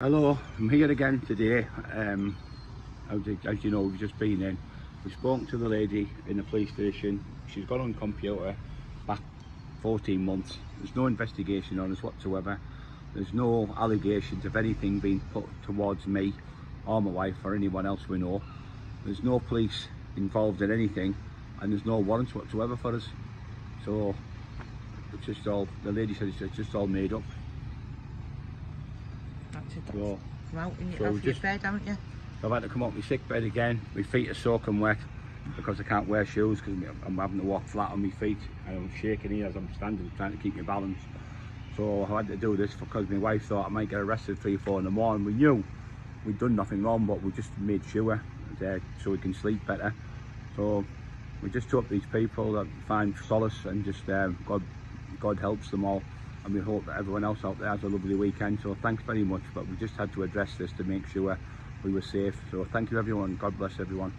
Hello, I'm here again today. Um, as, you- as you know, we've just been in. We spoke to the lady in the police station. She's got on computer back 14 months. There's no investigation on us whatsoever. There's no allegations of anything being put towards me or my wife or anyone else we know. There's no police involved in anything and there's no warrants whatsoever for us. So it's just all, the lady said it's just all made up. Come out and So your bed, haven't you? I've had to come up my sick bed again. My feet are soaking wet because I can't wear shoes because I'm having to walk flat on my feet and I'm shaking here as I'm standing trying to keep my balance. So I had to do this because my wife thought I might get arrested three, four in the morning. We knew we'd done nothing wrong, but we just made sure so we can sleep better. So we just took these people that find solace and just uh, God, God helps them all. and we hope that everyone else out there has a lovely weekend. So thanks very much, but we just had to address this to make sure we were safe. So thank you everyone, God bless everyone.